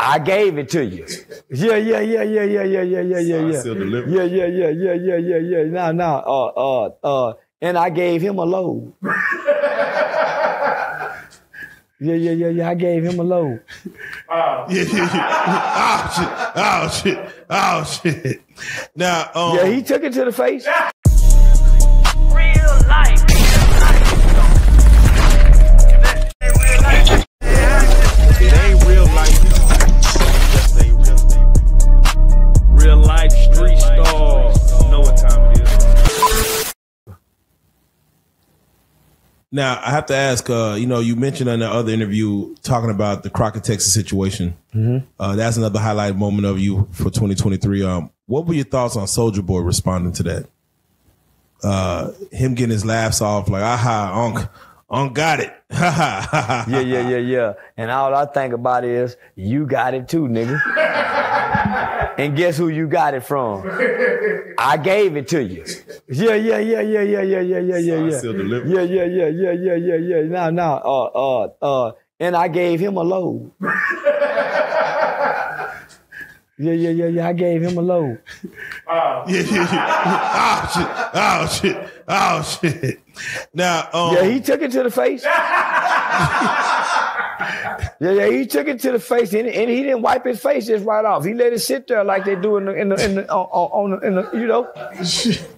I gave it to you. Yeah, yeah, yeah, yeah, yeah, yeah, yeah, yeah, yeah, yeah. Yeah, yeah, yeah, yeah, yeah, yeah, yeah. Now, now, uh, uh, uh, and I gave him a load. Yeah, yeah, yeah, yeah. I gave him a load. Yeah, yeah, yeah. Oh shit! Oh shit! Oh shit! Now, um, Yeah, he took it to the face. Now, I have to ask. Uh, you know, you mentioned in the other interview talking about the Crockett, Texas situation. Uh, that's another highlight moment of you for 2023. Um, what were your thoughts on Soulja Boy responding to that? Uh, him getting his laughs off, like, aha, Unc, Unc got it. Yeah, yeah, yeah, yeah. And all I think about is, you got it too, nigga. And guess who you got it from? I gave it to you. Yeah, yeah, yeah, yeah, yeah, yeah, yeah, yeah, yeah, yeah. Yeah, yeah, yeah, yeah, yeah, yeah, yeah. Now, now, uh, uh, uh, and I gave him a load. Yeah, yeah, yeah, yeah. I gave him a load. Yeah, yeah, yeah. Oh shit! Oh shit! Oh shit! Now, um, Yeah, he took it to the face. yeah, yeah, he took it to the face, and, and he didn't wipe his face just right off. He let it sit there like they do in the in the, in the on, on in the you know.